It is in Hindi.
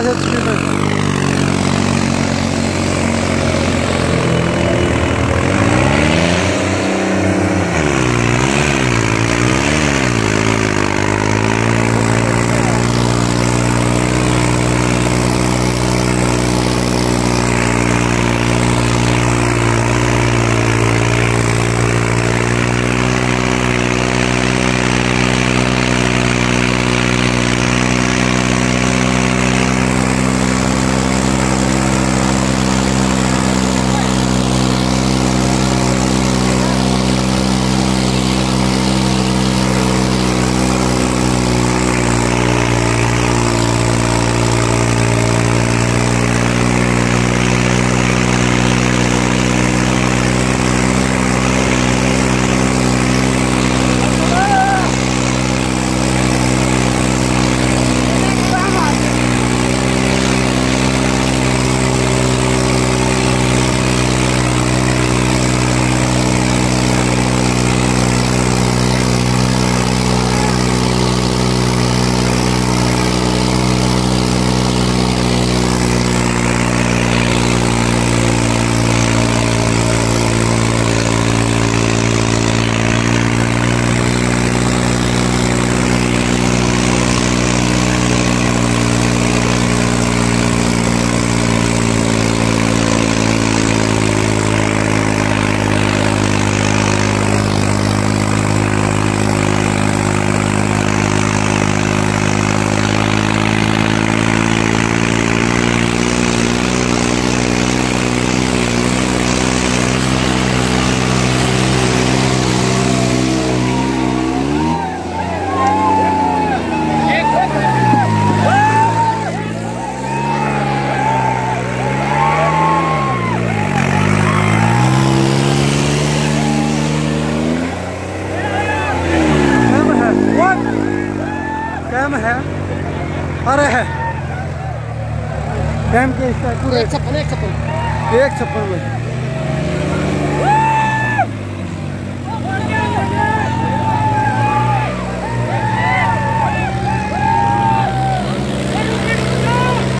啊 कैम है? अरे है। डैम के पूरे एक छप्पन एक छप्पन एक छप्पन में